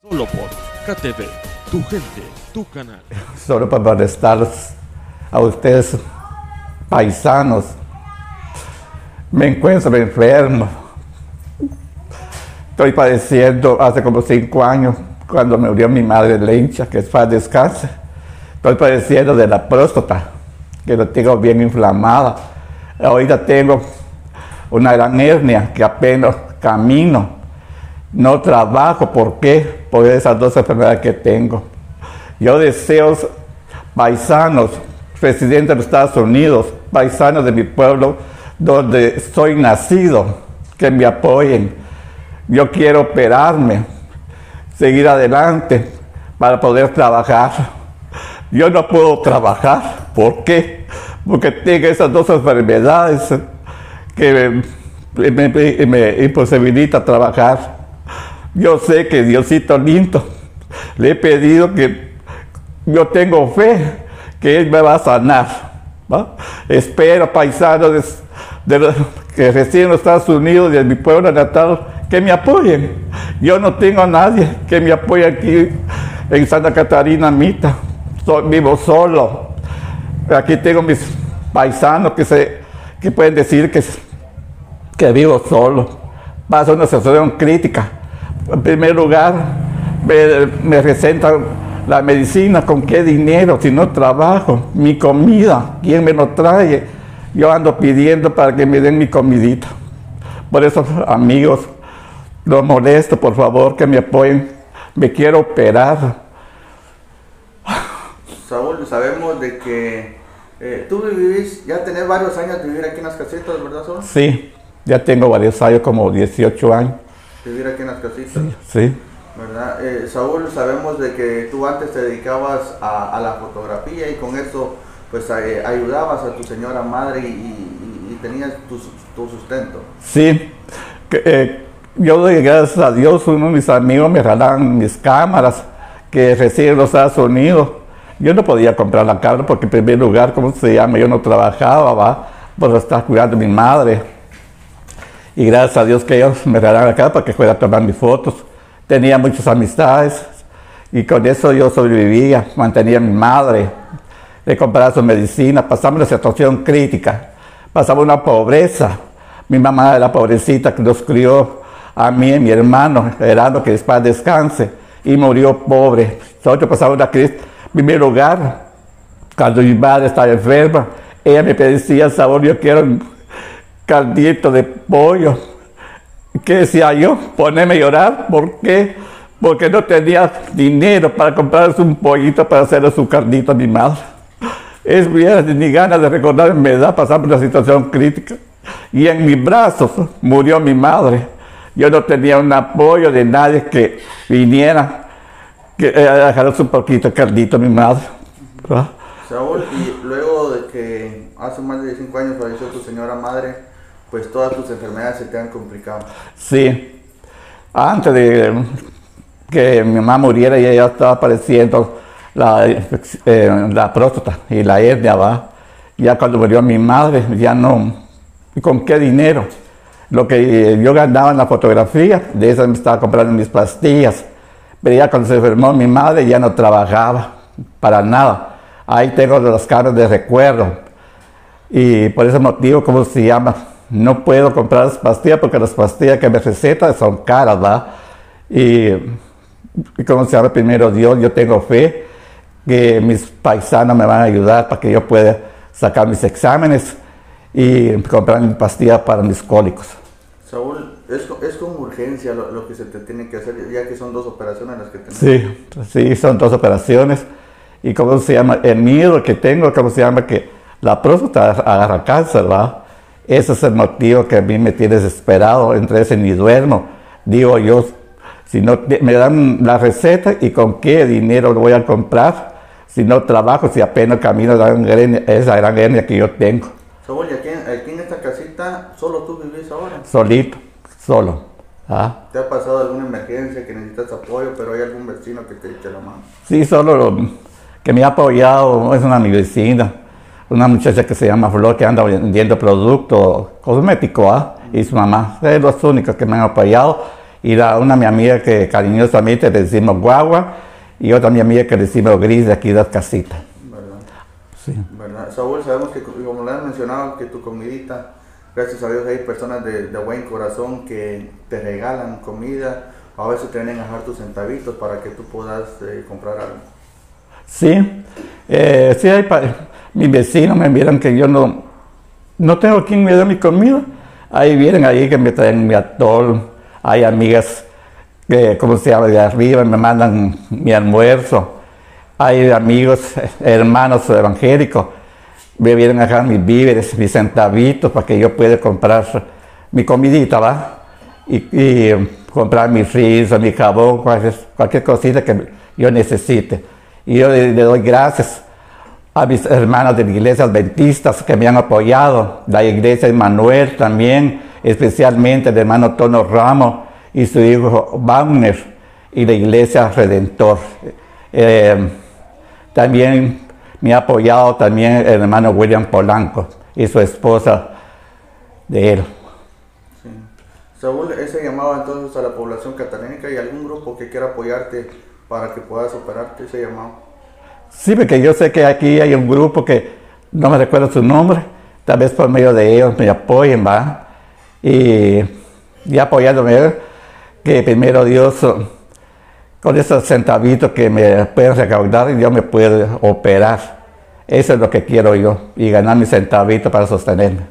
Solo por KTV, tu gente, tu canal. Solo para molestarlos a ustedes, paisanos. Me encuentro enfermo. Estoy padeciendo hace como cinco años, cuando me murió mi madre Lencha, que es para descanse. Estoy padeciendo de la próstata, que lo tengo bien inflamada. Ahorita tengo una gran hernia que apenas camino. No trabajo, ¿por qué? Por esas dos enfermedades que tengo. Yo deseo, paisanos, residentes de los Estados Unidos, paisanos de mi pueblo, donde soy nacido, que me apoyen. Yo quiero operarme, seguir adelante para poder trabajar. Yo no puedo trabajar, ¿por qué? Porque tengo esas dos enfermedades que me, me, me imposibilita trabajar. Yo sé que Diosito lindo, le he pedido que yo tengo fe que Él me va a sanar. Espero, paisanos de, que residen en los Estados Unidos, de mi pueblo natal, que me apoyen. Yo no tengo a nadie que me apoye aquí en Santa Catarina, Mita. vivo solo. Aquí tengo mis paisanos que, se, que pueden decir que, que vivo solo. Pasa una situación crítica en primer lugar, me, me recetan la medicina, ¿con qué dinero? Si no trabajo, mi comida, ¿quién me lo trae? Yo ando pidiendo para que me den mi comidita. Por eso, amigos, los molesto, por favor, que me apoyen. Me quiero operar. Saúl, sabemos de que eh, tú vivís, ya tenés varios años de vivir aquí en las casetas, ¿verdad, Saúl? Sí, ya tengo varios años, como 18 años vivir aquí en las casitas. Sí. ¿Verdad? Eh, Saúl, sabemos de que tú antes te dedicabas a, la fotografía y con eso pues eh, ayudabas a tu señora madre y, tenías tu, sustento. Sí, eh, yo doy gracias a Dios, uno de mis amigos me regalan mis cámaras que reciben los Estados Unidos. Yo no podía comprar la cámara porque en primer lugar, ¿cómo se llama? Yo no trabajaba, va, por estar cuidando a mi madre y gracias a Dios que ellos me regalaron acá para que pueda tomar mis fotos. Tenía muchas amistades y con eso yo sobrevivía, mantenía a mi madre, le compraba su medicina, pasamos una situación crítica, pasaba una pobreza. Mi mamá era pobrecita que nos crió a mí y mi hermano, esperando que después descanse, y murió pobre. Nosotros pasamos una crisis. En primer lugar, cuando mi madre estaba enferma, ella me pedía, sabor, yo quiero caldito de pollo. ¿Qué decía yo? Ponerme a llorar. ¿Por qué? Porque no tenía dinero para comprarse un pollito para hacerle su caldito a mi madre. Es bien, ni ganas de recordar en verdad, pasamos una situación crítica. Y en mis brazos murió mi madre. Yo no tenía un apoyo de nadie que viniera que eh, un poquito de caldito a mi madre. Saúl, y luego de que hace más de 5 años falleció tu señora madre, pues todas tus enfermedades se te han complicado. Sí. Antes de que mi mamá muriera, ya estaba apareciendo la, eh, la próstata y la hernia, ¿va? Ya cuando murió mi madre, ya no. ¿Y con qué dinero? Lo que yo ganaba en la fotografía, de eso me estaba comprando mis pastillas. Pero ya cuando se enfermó mi madre, ya no trabajaba para nada. Ahí tengo los carros de recuerdo. Y por ese motivo, ¿cómo se llama? No puedo comprar las pastillas porque las pastillas que me recetan son caras, ¿verdad? Y, como se llama primero Dios, yo tengo fe que mis paisanos me van a ayudar para que yo pueda sacar mis exámenes y comprar mis pastillas para mis cólicos. Saúl, es, es con urgencia lo, que se te tiene que hacer, ya que son dos operaciones las que tenemos. Sí, sí, son dos operaciones. Y cómo se llama, el miedo que tengo, cómo se llama, que la próstata agarra cáncer, ¿verdad? Ese es el motivo que a mí me tiene desesperado, entre ese ni duermo. Digo yo, si no me dan la receta y con qué dinero lo voy a comprar, si no trabajo, si apenas camino esa gran hernia que yo tengo. Saúl, aquí, aquí, en esta casita solo tú vivís ahora? Solito, solo. ¿Ah? ¿Te ha pasado alguna emergencia que necesitas apoyo, pero hay algún vecino que te eche la mano? Sí, solo que me ha apoyado, es una mi vecina una muchacha que se llama Flor que anda vendiendo productos cosméticos ¿ah? y su mamá. Es los únicos que me han apoyado Y la, una mi amiga que cariñosamente le decimos guagua y otra mi amiga que le decimos gris de aquí de las casitas. ¿Verdad? Sí. ¿Verdad? Saúl, sabemos que como le has mencionado, que tu comidita, gracias a Dios hay personas de, de buen corazón que te regalan comida, a veces te vienen a dejar tus centavitos para que tú puedas eh, comprar algo. Sí, eh, sí hay pa- mis vecinos me miran que yo no, no tengo quien me dé mi comida. Ahí vienen ahí que me traen mi atol. Hay amigas que, ¿cómo se llama? De arriba me mandan mi almuerzo. Hay amigos, hermanos evangélicos, me vienen a dejar mis víveres, mis centavitos para que yo pueda comprar mi comidita, ¿va? Y, comprar mi rizo, mi jabón, cualquier, cualquier cosita que yo necesite. Y yo le, le doy gracias a mis hermanos de la iglesia adventistas que me han apoyado, la iglesia Emmanuel también, especialmente el hermano Tono Ramos y su hijo Wagner y la iglesia Redentor. Eh, también me ha apoyado también el hermano William Polanco y su esposa de él. Sí. Saúl, ese llamado entonces a la población catalánica y algún grupo que quiera apoyarte para que puedas superarte ese llamado. Sí, porque yo sé que aquí hay un grupo que no me recuerdo su nombre, tal vez por medio de ellos me apoyen, ¿va? Y, y apoyándome, que primero Dios, eh, con esos centavitos que me pueden recaudar, Dios me puede operar. Eso es lo que quiero yo, y ganar mis centavitos para sostenerme.